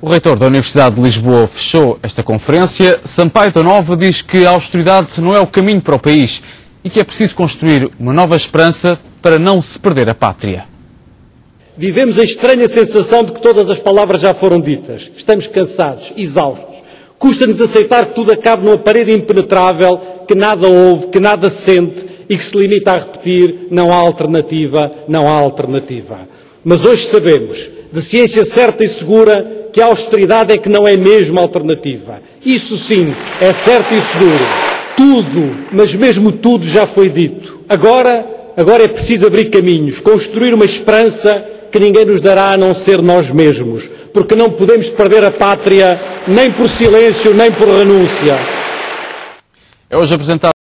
O reitor da Universidade de Lisboa fechou esta conferência. Sampaio da Nova diz que a austeridade não é o caminho para o país e que é preciso construir uma nova esperança para não se perder a pátria. Vivemos a estranha sensação de que todas as palavras já foram ditas. Estamos cansados, exaustos. Custa-nos aceitar que tudo acabe numa parede impenetrável, que nada ouve, que nada sente e que se limita a repetir: não há alternativa, não há alternativa. Mas hoje sabemos, de ciência certa e segura, que a austeridade é que não é mesmo alternativa. Isso sim é certo e seguro. Tudo, mas mesmo tudo já foi dito. Agora, agora é preciso abrir caminhos, construir uma esperança que ninguém nos dará a não ser nós mesmos, porque não podemos perder a pátria nem por silêncio, nem por renúncia. É hoje apresentado